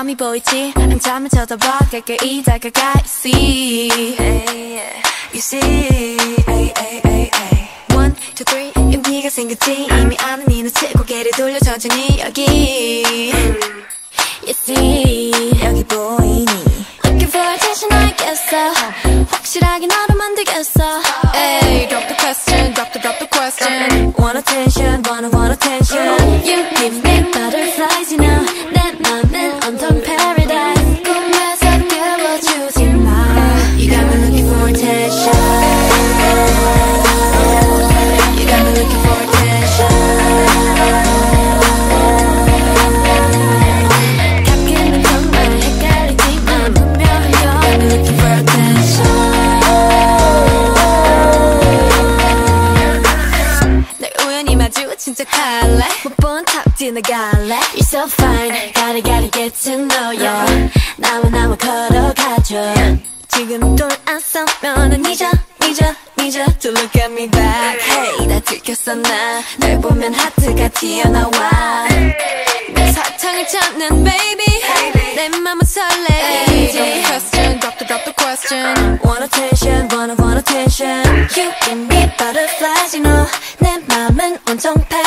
한참을 쳐다봐 가까이 다가가 see You see. One, two, three 용기가 생겼지. 이미 아는 이 눈치 고개를 돌려 천천히 여기. You see 여기 보 갈래 못본척 지나갈래 You're so fine Gotta gotta get to know you 나와 나와 걸어가줘 지금 돌안 서면은 잊어 잊어 잊어 To look at me back Hey 나 들켰어 나날 보면 하트가 튀어나와 내 사탕을 찾는 baby 내 맘은 설레 Don't question drop the drop the question Want attention wanna want attention You and me butterflies you know 내 맘은 온통 파